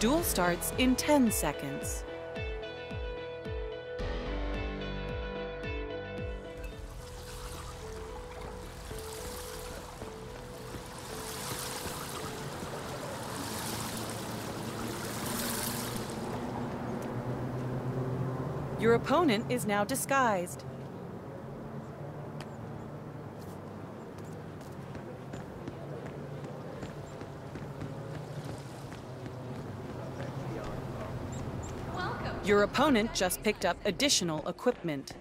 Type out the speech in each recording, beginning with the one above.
Duel starts in 10 seconds. Your opponent is now disguised. Your opponent just picked up additional equipment.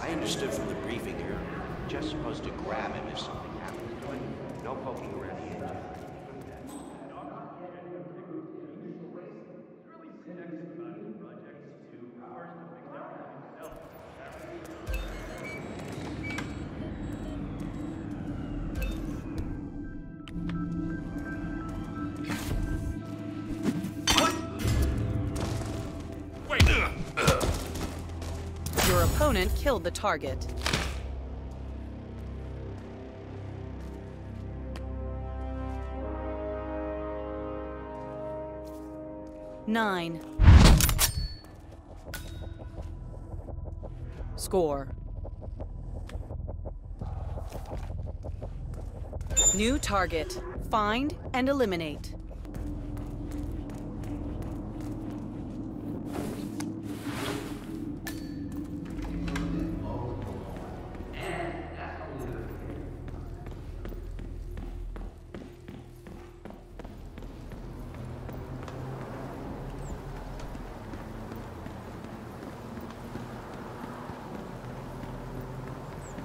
I understood from the briefing you're just supposed to grab him if Your opponent killed the target. Nine. Score. New target. Find and eliminate.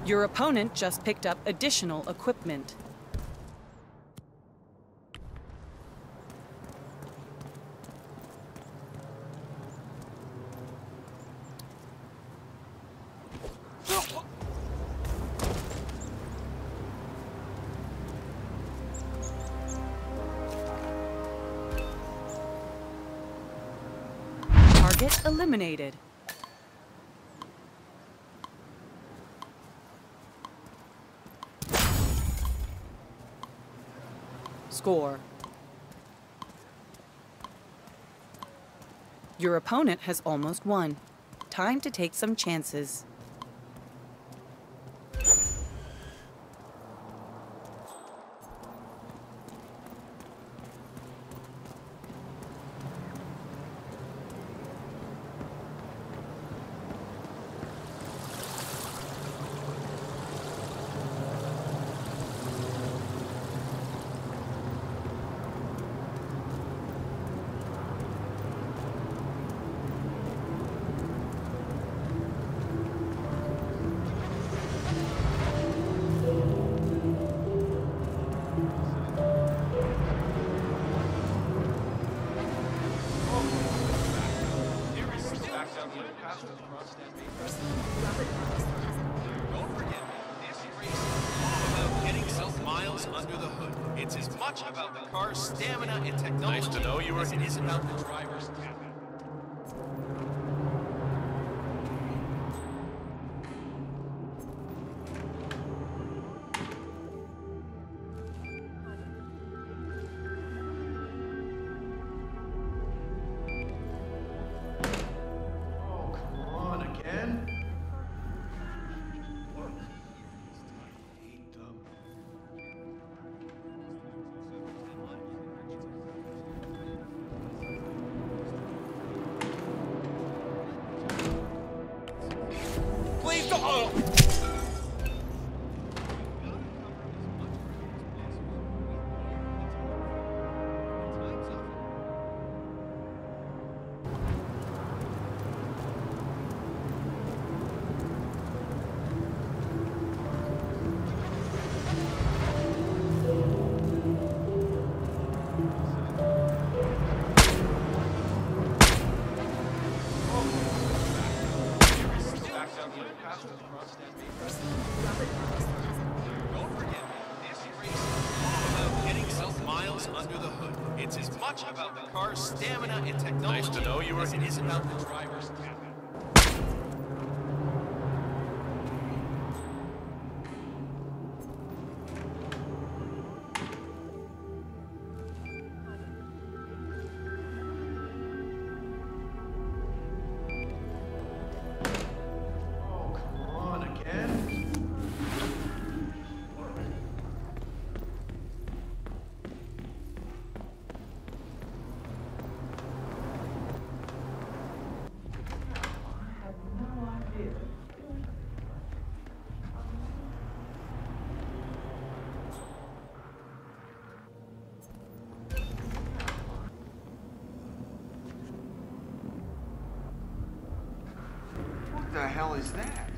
Your opponent just picked up additional equipment. Target eliminated. Score. Your opponent has almost won. Time to take some chances. Don't forget, this race is all about getting some miles under the hood. It's as much about the car's stamina and technology Nice to know you were as it is about the driver's Please don't. Oh. It's as much about the car's stamina and technology Nice to know you were as it is about the driver's talent. the hell is that?